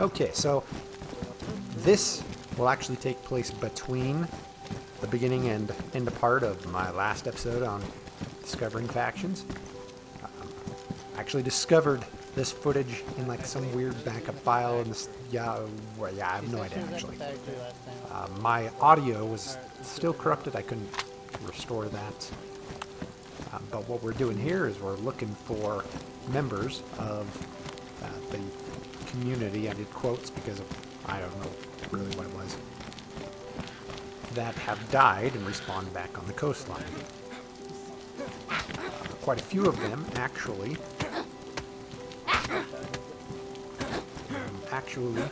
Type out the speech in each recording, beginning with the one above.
Okay, so this will actually take place between the beginning and end part of my last episode on discovering factions. Um, I actually discovered this footage in like some weird backup file in this. Yeah, well, yeah, I have no idea actually. Uh, my audio was still corrupted. I couldn't restore that. Um, but what we're doing here is we're looking for members of uh, the community. I did quotes because of, I don't know really what it was. That have died and respawned back on the coastline. Uh, quite a few of them actually um, actually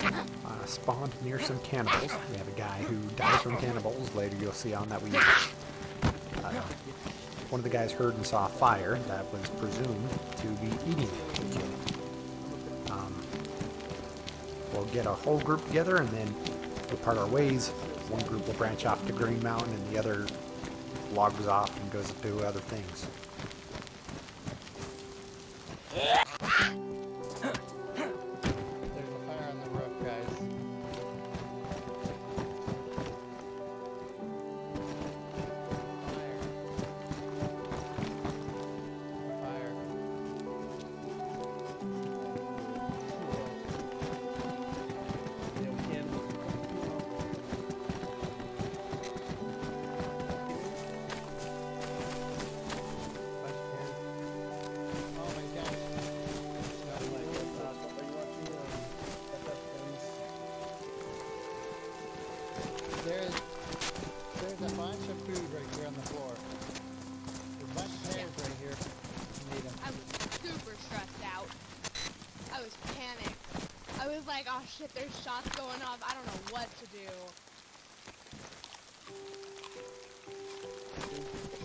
uh, spawned near some cannibals. We have a guy who died from cannibals. Later you'll see on that we... Uh, one of the guys heard and saw a fire that was presumed to be eating the kid. Um, we'll get a whole group together and then we'll part our ways. One group will branch off to Green Mountain and the other logs off and goes to other things. Shit, there's shots going off. I don't know what to do.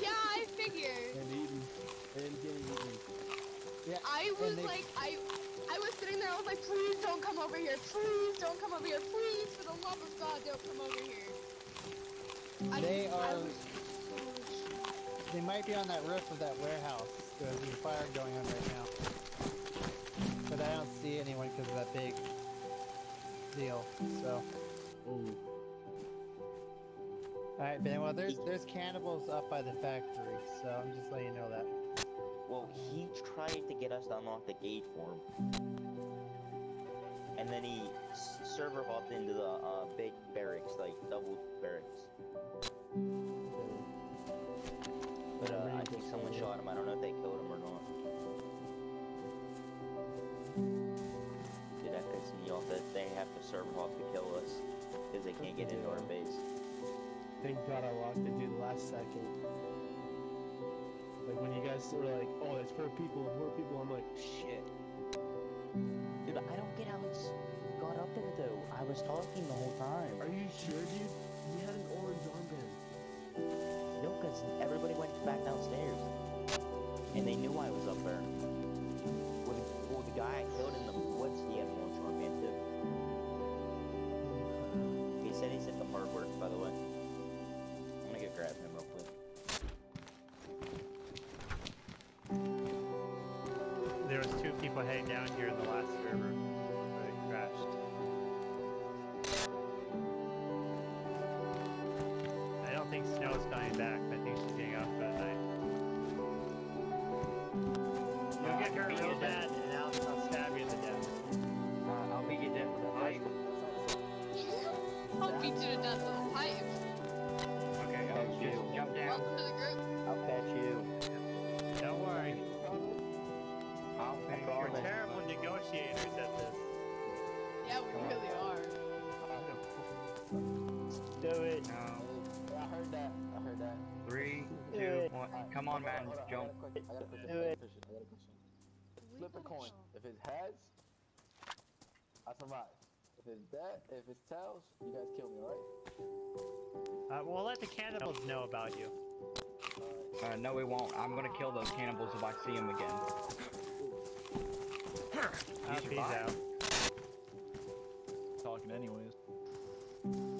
Yeah, I figured. And eaten. And getting eaten. Yeah. I was they- like, I, I was sitting there. I was like, please don't come over here. Please don't come over here. Please, for the love of God, don't come over here. I, They are- was They might be on that roof of that warehouse. There's a fire going on right now. But I don't see anyone because of that big deal. So. Alright, Ben, well there's there's cannibals up by the factory, so I'm just letting you know that. Well, he tried to get us to unlock the gate for him. And then he server hopped into the uh, big barracks, like double barracks. But uh, I think someone shot him. I don't know if they God I locked it, dude, last second. Like when you guys were like, oh, there's four people, four people, I'm like, shit. Dude, I don't get how it's got up there though. I was talking the whole time. Are you sure, dude? You had an orange armband. No, because everybody went back downstairs. And they knew I was up there. Well, the, well, the guy I killed in the woods, he had an orange armband too. He said he's at Come on, man, jump. I got a question. Do it. I got a question. I got a question. Flip a coin. If it's heads, I survive. If it's that, if it's tails, you guys kill me, right? Uh, we'll let the cannibals know about you. Uh, no, we won't. I'm gonna kill those cannibals if I see them again. Uh, peace survived? out. Talking anyways.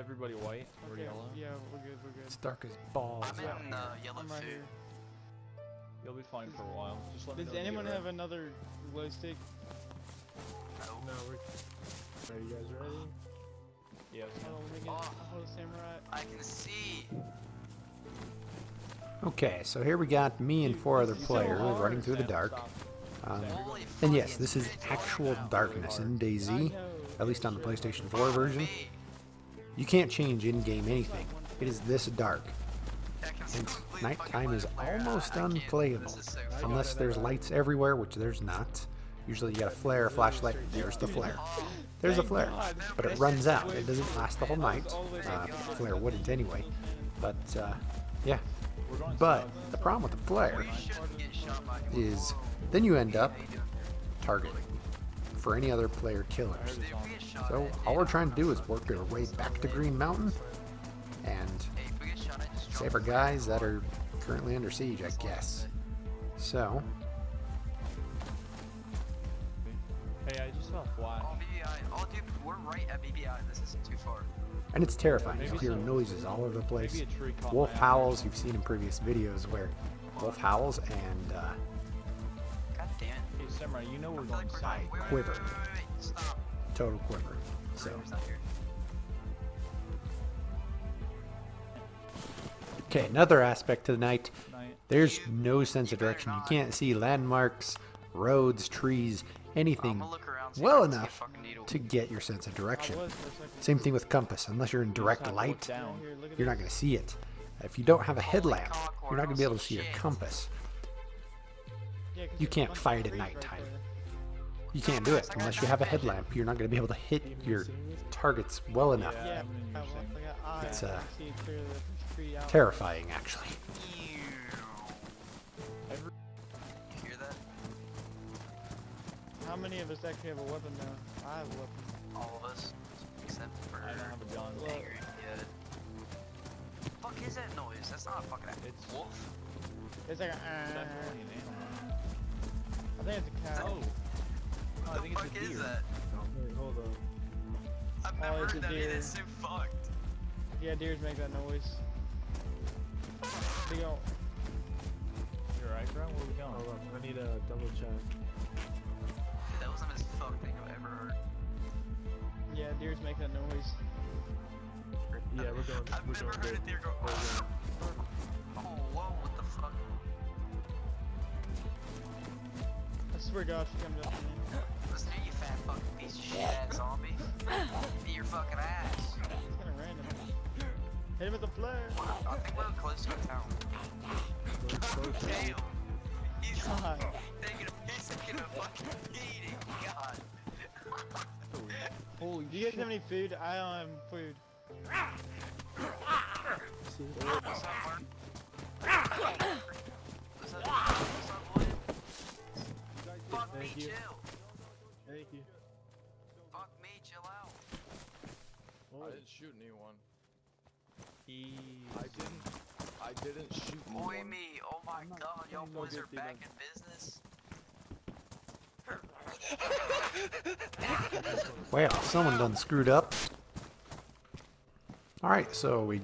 Everybody white or Okay, yellow? yeah, we're good, we're good. It's dark as balls. I'm out in uh, yellow I'm right food. here. You'll be fine for a while. Just let me Does know anyone have ready. another glow stick? No, we're. Are you guys ready? Yeah. it's Hold on, let me get Oh. samurai. I can see. Okay, so here we got me and four other It's so players running through the dark. Um, and yes, this is actual darkness in I DayZ, at least on the. PlayStation 4 version. You can't change in-game anything. It is this dark. Nighttime is almost unplayable. Unless there's lights everywhere, which there's not. Usually you got a flare, a flashlight, there's the flare. There's a flare, but it runs out. It doesn't last the whole night. Uh, flare wouldn't anyway. But uh, yeah, but the problem with the flare is then you end up targeting for any other player killers. Dude, if we get shot So all we're trying to do is work our way back to Green Mountain and Hey, if we get shot at, just save our guys that are currently under siege, I guess. So, Hey, I just saw a flash. Oh, BBI. Oh, dude, we're right at BBI. This isn't too far. and it's terrifying. You hear noises all over the place. Maybe a tree caught Wolf my eye or howls. You've seen in previous videos where wolf howls and uh, Samurai, you know we're going like we're south. not. Wait, wait, quiver. Total quiver. So, Raven's not here. okay, another aspect to the night. There's no sense of direction. You can't see landmarks, roads, trees, anything gonna look around. see well if I can see a enough to get your sense of direction. was for a second. Same thing with compass. Unless you're in direct have to look light, down. Here, look at you're not going to see it. If you don't have a headlamp, you're not going to be able to see your compass. Yeah, 'cause you can't fight at trees right nighttime. You can't do it unless you have a headlamp. You're not going to be able to hit your targets well enough. Yeah, Yeah, I'm I interesting. want- I got eyes. It's, uh, can see clear the tree out. Terrifying, actually. Ew. Every- You hear that? How many of us actually have a weapon now? I have a weapon. All of us, except for I don't have a gun. Well, Angry. Yeah. Fuck is that noise? That's not a fucking It's- wolf. It's like a. It's definitely an. I think it's a cow. Oh. Oh, I What think the it's fuck a is deer. that? Wait, hold on. I've Oh, never it's heard that deer. It's so fucked. Yeah, deers make that noise. Big ol' You alright, bro? Where we going? Hold on. I need a double check. Dude, that was the most fucked thing I've ever heard. Yeah, deers make that noise. Yeah, we're going. I've we're never going heard good. a deer go. We're good. Oh, whoa, what the fuck? I swear to God, she comes up to me. Listen here, you fat fucking piece of shit ass zombie. Eat your fucking ass. It's kind of random. Hit him with the flare. I think we're close to a town. We're. Damn. He's God. taking a, he's taking a fucking beating. God. Holy Do you guys have any food? I don't have food. What's up, Mark? What's up? What's up, boy? Fuck me, Thank you. chill. Thank you. Fuck me, chill out. Oh, I didn't shoot anyone. He. I didn't. I didn't shoot Boy, anyone. me. Oh my not god, y'all boys are back man. in business. Well, someone done screwed up. All right, so we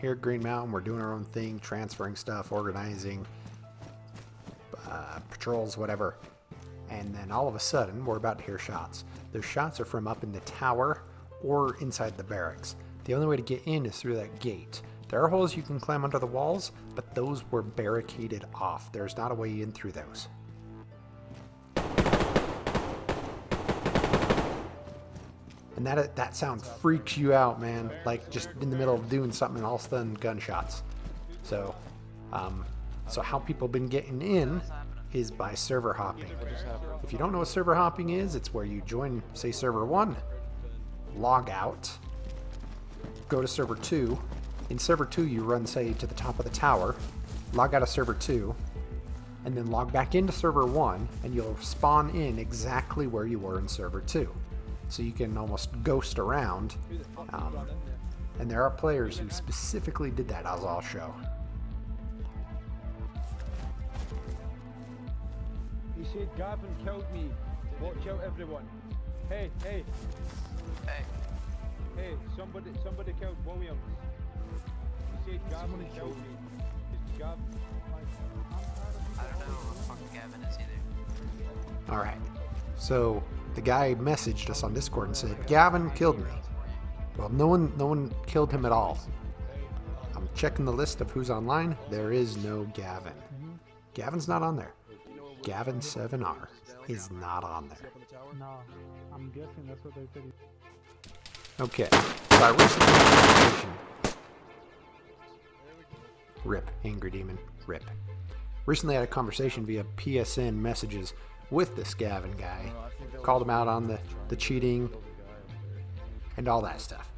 here at Green Mountain, we're doing our own thing, transferring stuff, organizing uh, patrols, whatever. And then all of a sudden, we're about to hear shots. Those shots are from up in the tower or inside the barracks. The only way to get in is through that gate. There are holes you can climb under the walls, but those were barricaded off. There's not a way in through those. And that that sound freaks you out, man. Like just in the middle of doing something, all of a sudden gunshots. So, um, so how people been getting in is by server hopping. If you don't know what server hopping is, it's where you join, say, server one, log out, go to server two. In server two, you run, say, to the top of the tower, log out of server two, and then log back into server one, and you'll spawn in exactly where you were in server two. So you can almost ghost around. Um, and there are players who specifically did that, as I'll show. Said Gavin killed me. Watch out, everyone. Hey, hey. Hey, Hey, somebody, somebody killed Williams. He said Gavin killed me. Is Gav? I don't know who the fuck Gavin is either. All right. So the guy messaged us on Discord and said, "Gavin killed me." Well, no one, no one killed him at all. I'm checking the list of who's online. There is no Gavin. Mm-hmm. Gavin's not on there. Gavin 7R is not on there. No, I'm guessing that's what they said. Okay. So I recently had a conversation. Rip, angry demon. Rip. Recently had a conversation via PSN messages with this Gavin guy. Called him out on the, the cheating and all that stuff.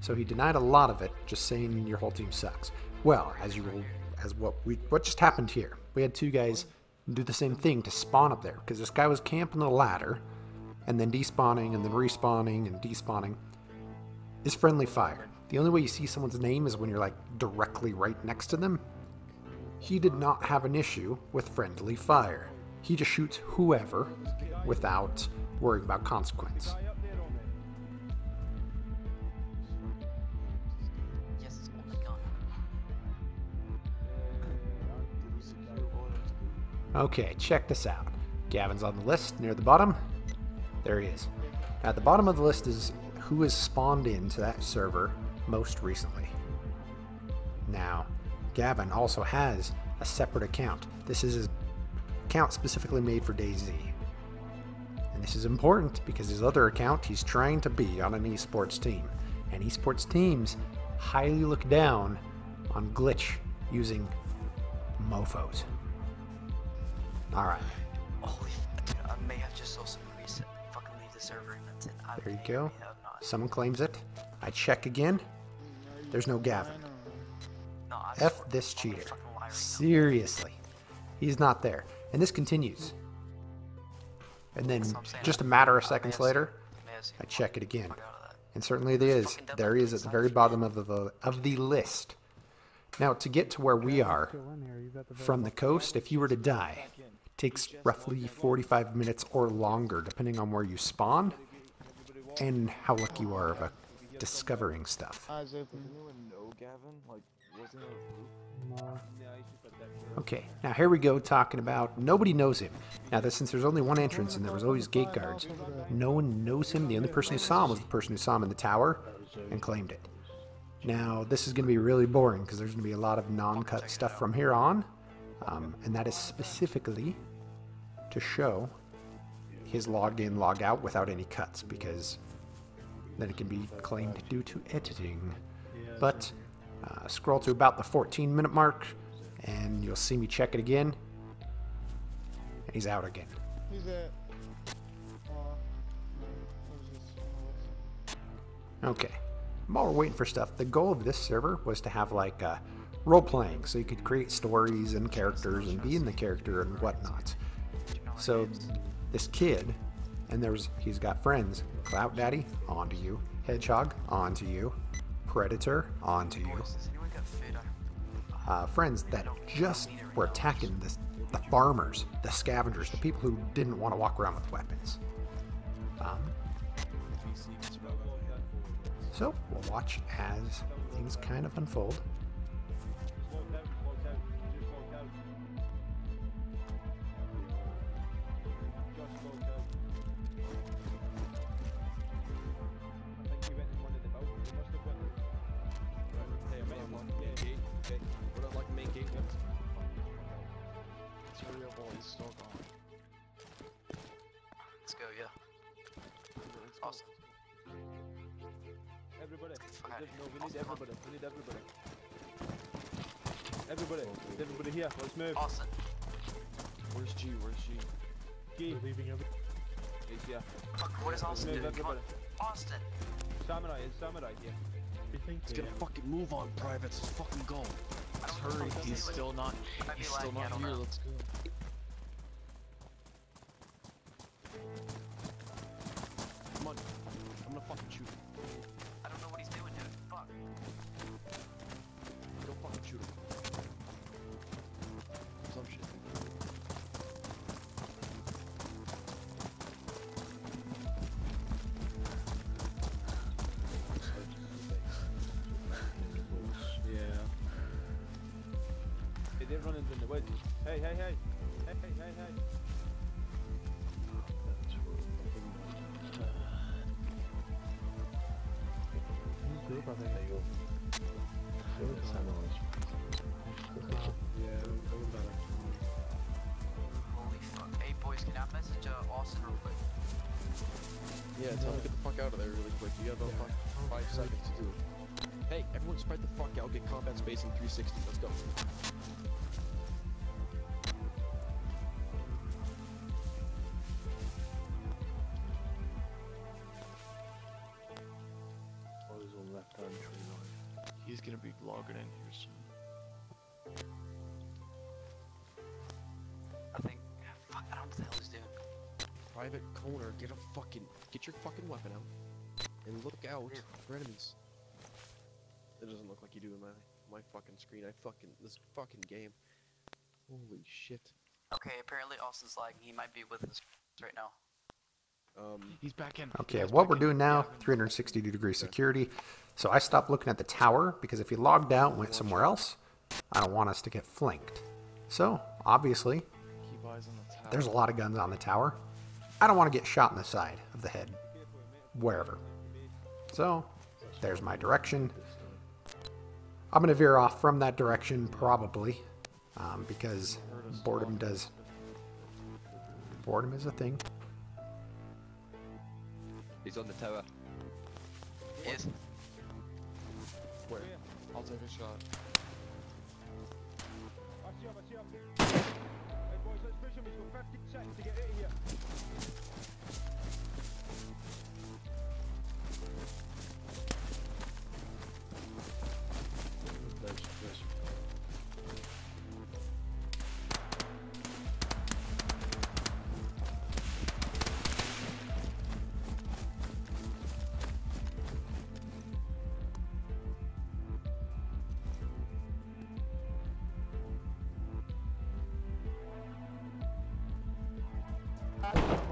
So he denied a lot of it, just saying your whole team sucks. Well, as you will, as what we what just happened here, we had two guys do the same thing to spawn up there because this guy was camping the ladder, and then despawning and then respawning and despawning. Is friendly fire. The only way you see someone's name is when you're like directly right next to them. He did not have an issue with friendly fire. He just shoots whoever without worrying about consequence. Okay, check this out. Gavin's on the list near the bottom. There he is. At the bottom of the list is who has spawned into that server most recently. Now, Gavin also has a separate account. This is his account specifically made for DayZ. And this is important because his other account he's trying to be on an esports team. And esports teams highly look down on glitch using mofos. Alright, Holy f- dude, I may have just saw some reset. Fucking leave the server and that's it. I there you go. or may have not. Someone claims it. I check again. There's no Gavin. No, I F swear, this cheater. fucking liar now. Seriously. He's not there. And this continues. And then That's what I'm saying. just a matter of seconds later, may have seen I check it again. Fuck out of that. And certainly it is. There he is at the very bottom of the of the list. Now to get to where we are Still in here. He's at the very from the coast, if you were to die, takes roughly 45 minutes or longer, depending on where you spawn and how lucky you are of uh, discovering stuff. Okay, now here we go talking about nobody knows him. Now, that since there's only one entrance and there was always gate guards, no one knows him. The only person who saw him was the person who saw him in the tower and claimed it. Now, this is going to be really boring because there's going to be a lot of non-cut stuff from here on, um, and that is specifically to show his log in, log out without any cuts because then it can be claimed due to editing. But uh, scroll to about the 14 minute mark, and you'll see me check it again. And he's out again. He's at. Okay. While we're waiting for stuff, the goal of this server was to have like uh, role playing, so you could create stories and characters and be in the character and whatnot. So this kid, and there's he's got friends. Clout Daddy, onto you. Hedgehog, onto you. Predator, onto you. Uh, friends that just were attacking the, the farmers, the scavengers, the people who didn't want to walk around with weapons. Um, so we'll watch as things kind of unfold. About like main gate ones? Hurry up he's still gone. Let's go, yeah. Awesome. Everybody. Fuck outta Ev- No, we need everybody. We need everybody. Everybody. Everybody here. Let's move. Austin. Where's G? Where's G? Gate. Leaving every. He's here. Fuck, what is Austin doing? Everybody. Austin. Samurai. Is Samurai here? Let's get a fucking move on, privates. Let's fucking go. I don't Hurry. he's He's still not. Might be He's still not here. know. Let's go. Come on. I'm gonna fucking shoot Holy fuck. Hey boys, can I message uh, Austin real quick? Yeah, tell him to get the fuck out of there really quick. You have about fucking five seconds to do it. Hey, everyone spread the fuck out. Get combat spacing 360. Let's go. Private Coner, get a fucking get your fucking weapon out and look out for enemies. It doesn't look like you do in my my fucking screen. I fucking this fucking game. Holy shit. Okay, apparently Austin's lagging. He might be with us right now. Um, He's back in. Okay, He's what we're in. doing now, 360 degree security. So I stopped looking at the tower because if he logged out and went somewhere else, I don't want us to get flanked. So, obviously, keep eyes on the there's a lot of guns on the tower. I don't want to get shot in the side of the head, wherever. So, there's my direction. I'm going to veer off from that direction, probably, um, because boredom does. Boredom is a thing. He's on the tower. He is. Where? I'll take a shot. He's got 15 seconds to get out here. He's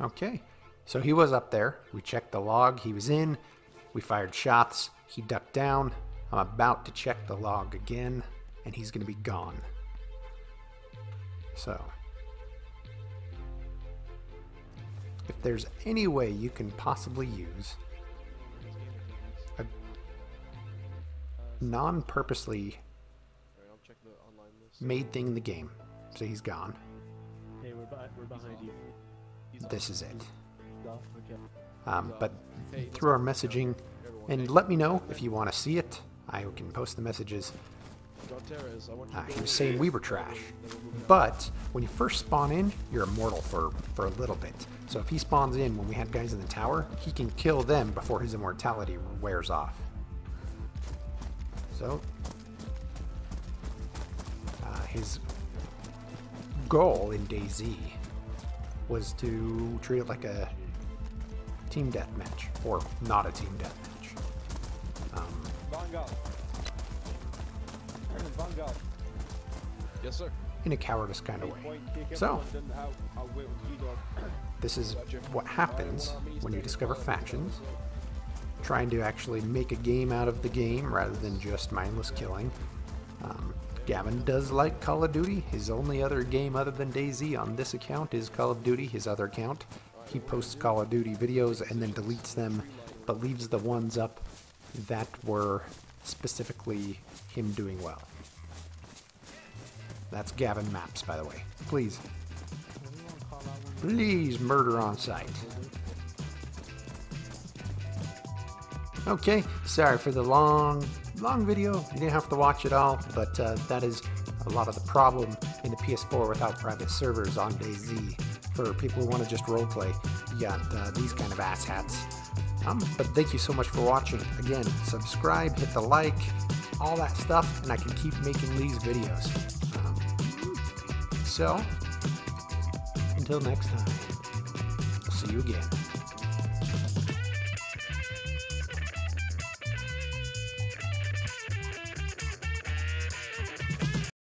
Okay, so he was up there. We checked the log. He was in. We fired shots. He ducked down. I'm about to check the log again, and he's going to be gone. So, if there's any way you can possibly use a non purposely made thing in the game, so he's gone. Hey, we're, we're behind you. This is it. Um, but through our messaging, and let me know if you want to see it. I can post the messages. Uh, he was saying we were trash. Then we'll move it But when you first spawn in, you're immortal for, for a little bit. So if he spawns in when we had guys in the tower, he can kill them before his immortality wears off. So, uh, his goal in DayZ was to treat it like a team deathmatch, or not a team deathmatch. Um, Vanguard. Vanguard. Yes, sir. in a cowardice kind of way. So- everyone, then how- I'll wait until you dog. This is what happens when you discover factions, trying to actually make a game out of the game rather than just mindless killing. Gavin does like Call of Duty. His only other game other than DayZ on this account is Call of Duty, his other account. He posts Call of Duty videos and then deletes them, but leaves the ones up that were specifically him doing well. That's Gavin Maps, by the way. Please, please murder on sight. Okay, sorry for the long, long video. You didn't have to watch it all, but uh, that is a lot of the problem in the PS4 without private servers on DayZ for people who want to just roleplay. You got uh, these kind of asshats. Um, but thank you so much for watching. Again, subscribe, hit the like, all that stuff, and I can keep making these videos. Um, so, until next time, I'll see you again.